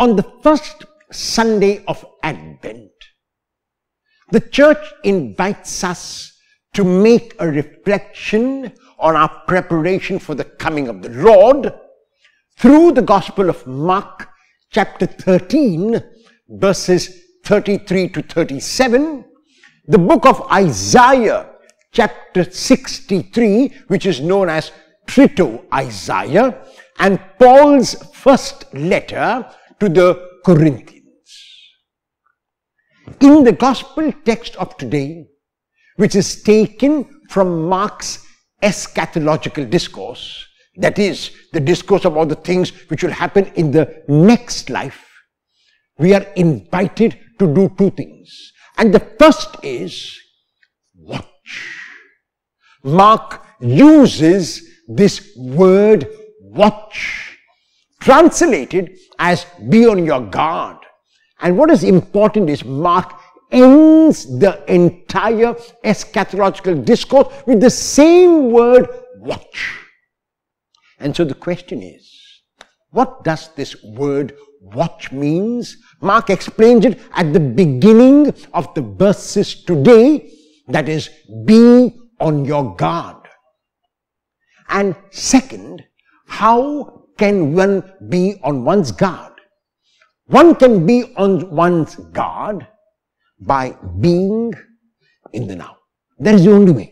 On the first Sunday of Advent, the church invites us to make a reflection on our preparation for the coming of the Lord through the Gospel of Mark, chapter 13, verses 33 to 37, the book of Isaiah, chapter 63, which is known as Trito Isaiah, and Paul's first letter to the Corinthians. In the gospel text of today, which is taken from Mark's eschatological discourse, that is, the discourse about the things which will happen in the next life, we are invited to do two things. And the first is watch. Mark uses this word watch, translated as be on your guard. And what is important is Mark ends the entire eschatological discourse with the same word watch. And so the question is, what does this word watch means? Mark explains it at the beginning of the verses today, that is, be on your guard. And second, how can one be on one's guard? One can be on one's guard by being in the now. That is the only way.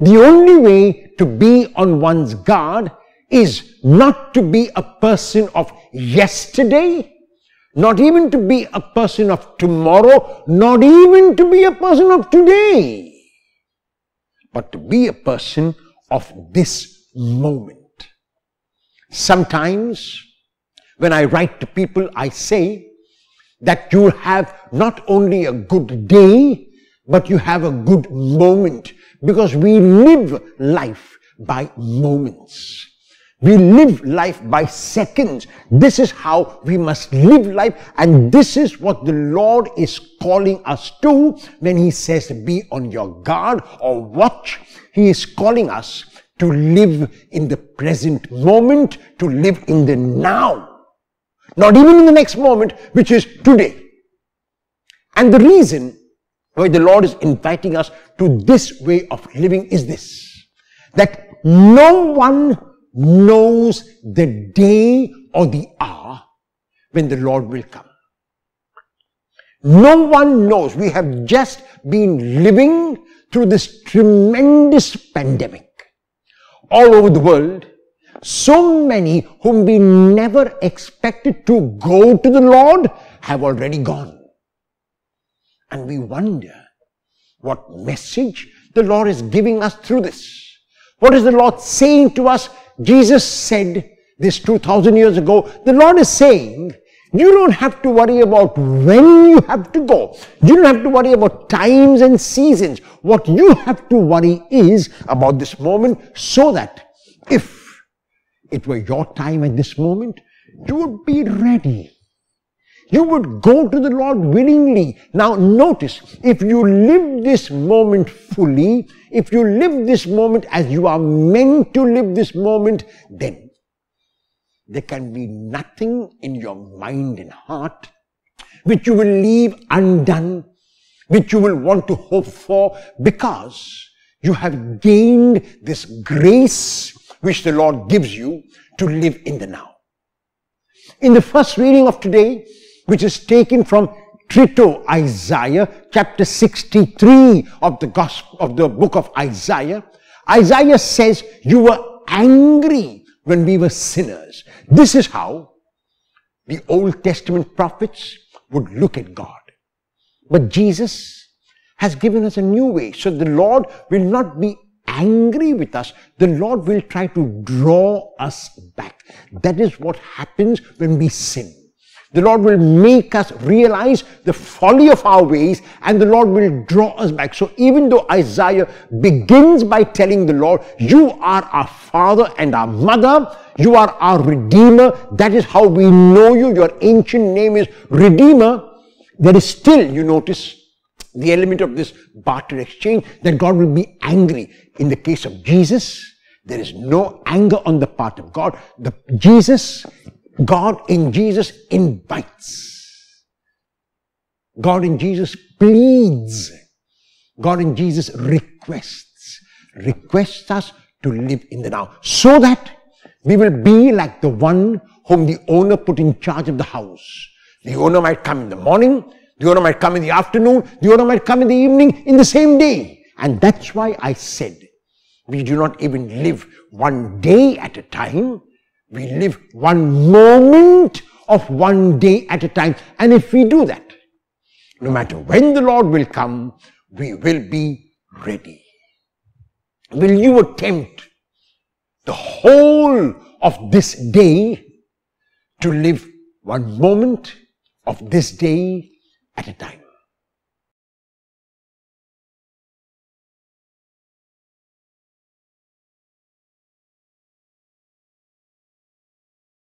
The only way to be on one's guard is not to be a person of yesterday, not even to be a person of tomorrow, not even to be a person of today, but to be a person of this moment. Sometimes when I write to people, I say that you have not only a good day, but you have a good moment because we live life by moments. We live life by seconds. This is how we must live life. And this is what the Lord is calling us to when He says, be on your guard or watch. He is calling us to live in the present moment, to live in the now. Not even in the next moment, which is today. And the reason why the Lord is inviting us to this way of living is this. That no one knows the day or the hour when the Lord will come. No one knows. We have just been living through this tremendous pandemic all over the world. So many whom we never expected to go to the Lord have already gone. And we wonder what message the Lord is giving us through this. What is the Lord saying to us Jesus said this 2000 years ago, the Lord is saying, you don't have to worry about when you have to go. You don't have to worry about times and seasons. What you have to worry is about this moment so that if it were your time at this moment, you would be ready. You would go to the Lord willingly. Now notice, if you live this moment fully, if you live this moment as you are meant to live this moment, then there can be nothing in your mind and heart which you will leave undone, which you will want to hope for because you have gained this grace which the Lord gives you to live in the now. In the first reading of today, which is taken from Trito Isaiah, chapter 63 of the gospel, of the book of Isaiah. Isaiah says, you were angry when we were sinners. This is how the Old Testament prophets would look at God. But Jesus has given us a new way. So the Lord will not be angry with us. The Lord will try to draw us back. That is what happens when we sin. The Lord will make us realize the folly of our ways and the Lord will draw us back. So even though Isaiah begins by telling the Lord, you are our father and our mother, you are our redeemer, that is how we know you, your ancient name is redeemer, there is still, you notice, the element of this barter exchange that God will be angry. In the case of Jesus, there is no anger on the part of God. The, Jesus God in Jesus invites. God in Jesus pleads. God in Jesus requests. Requests us to live in the now so that we will be like the one whom the owner put in charge of the house. The owner might come in the morning, the owner might come in the afternoon, the owner might come in the evening in the same day. And that's why I said we do not even live one day at a time. We live one moment of one day at a time. And if we do that, no matter when the Lord will come, we will be ready. Will you attempt the whole of this day to live one moment of this day at a time?